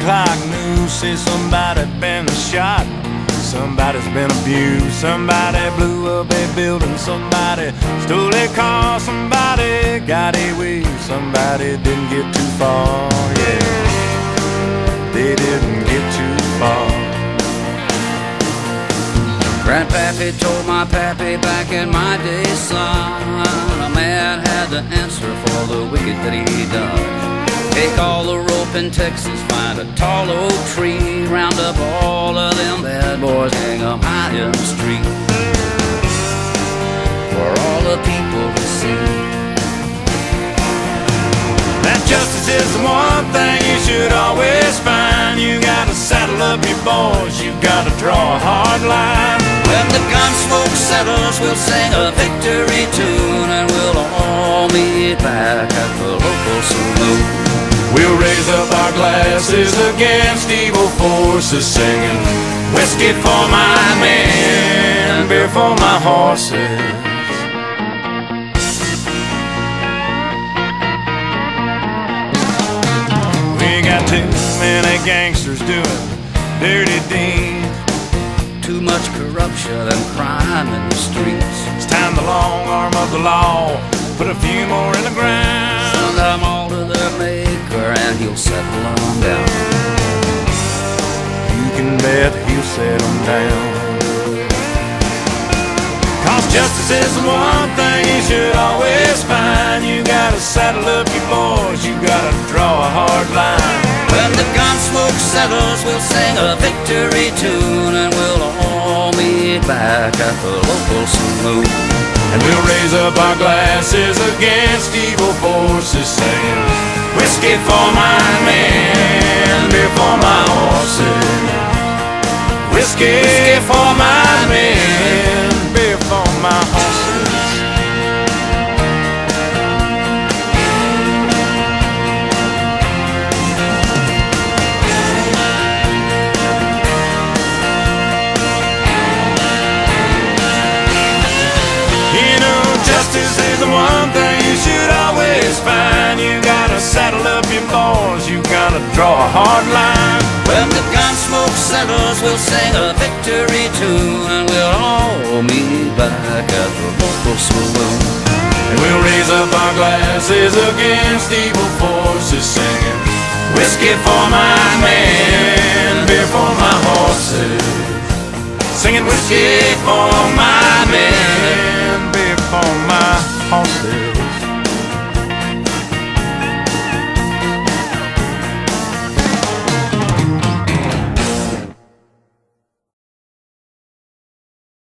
o'clock news says somebody been shot. Somebody's been abused. Somebody blew up a building. Somebody stole a car. Somebody got away. Somebody didn't get too far. Yeah, they didn't get too far. Grandpappy told my pappy back in my day, son, a man had to answer for the wicked that he done. Take all the rope in Texas, find a tall oak tree, round up all of them bad boys, hang 'em high in the street. For all the people to see. That justice is the one thing you should always find. You gotta saddle up your boys, you gotta draw a hard line. When the gun smoke settles, we'll sing a victory tune and we'll all meet back at the local saloon. We'll raise up our glasses against evil forces, singing whiskey for my men, beer for my horses. We got too many gangsters doing dirty deeds. Too much corruption and crime in the streets. It's time the long arm of the law put a few more in the ground. And he'll settle them down. You can bet he'll set them down. Cause justice is the one thing you should always find. You gotta saddle up your boys, you gotta draw a hard line. When the gun smoke settles, we'll sing a victory tune and we'll all meet back at the local saloon. And we'll raise up our glasses against evil forces, Whiskey for my men, beer for my horses. You know, justice is the one thing you should always find. You gotta saddle up your boys, you gotta draw a hard line. Smoke settles, we'll sing a victory tune and we'll all meet back at the local saloon. And we'll raise up our glasses against evil forces, singing whiskey for my men, beer for my horses. Singing whiskey for